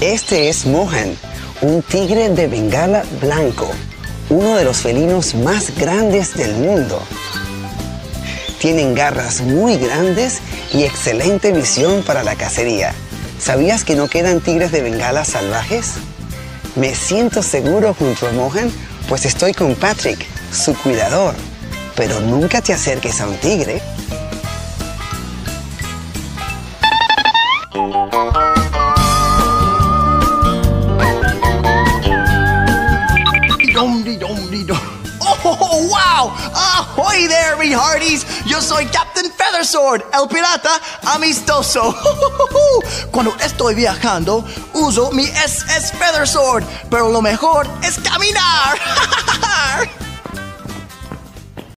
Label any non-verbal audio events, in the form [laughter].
Este es Mohan, un tigre de Bengala blanco, uno de los felinos más grandes del mundo. Tienen garras muy grandes y excelente visión para la cacería. ¿Sabías que no quedan tigres de Bengala salvajes? Me siento seguro junto a Mohan, pues estoy con Patrick, su cuidador. Pero nunca te acerques a un tigre. Oh, wow! Ahoy there, me hearties! Yo soy Captain Feathersword, el pirata amistoso. [laughs] Cuando estoy viajando, uso mi SS Feathersword, pero lo mejor es caminar. [laughs]